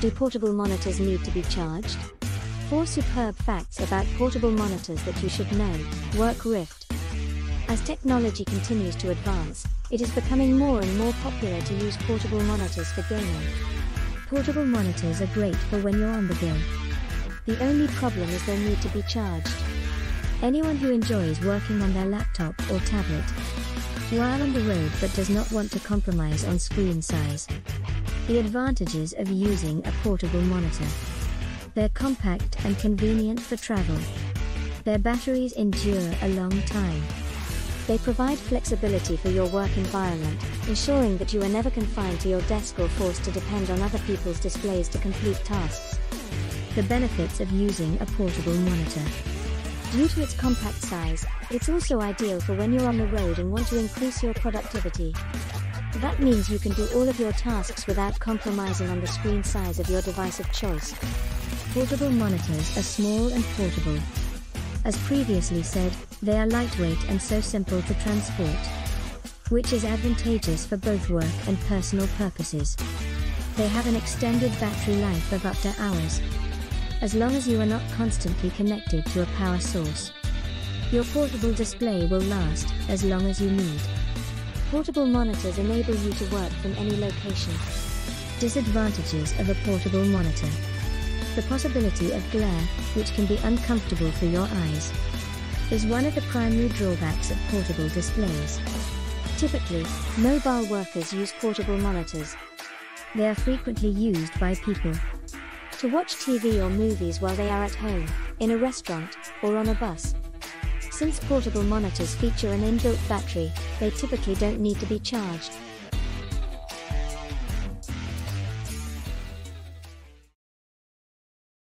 Do portable monitors need to be charged? Four superb facts about portable monitors that you should know. Workrift. As technology continues to advance, it is becoming more and more popular to use portable monitors for gaming. Portable monitors are great for when you're on the go. The only problem is they need to be charged. Anyone who enjoys working on their laptop or tablet while on the road but does not want to compromise on screen size. The advantages of using a portable monitor. They're compact and convenient for travel. Their batteries endure a long time. They provide flexibility for your work environment, ensuring that you are never confined to your desk or forced to depend on other people's displays to complete tasks. The benefits of using a portable monitor. Due to its compact size, it's also ideal for when you're on the road and want to increase your productivity. That means you can do all of your tasks without compromising on the screen size of your device of choice. Portable monitors are small and portable. As previously said, they are lightweight and so simple to transport, which is advantageous for both work and personal purposes. They have an extended battery life of up to hours, as long as you are not constantly connected to a power source. Your portable display will last as long as you need. Portable monitors enable you to work from any location. Disadvantages of a portable monitor. The possibility of glare, which can be uncomfortable for your eyes, is one of the primary drawbacks of portable displays. Typically, mobile workers use portable monitors. They are frequently used by people to watch TV or movies while they are at home, in a restaurant, or on a bus. Since portable monitors feature an inbuilt battery, they typically don't need to be charged.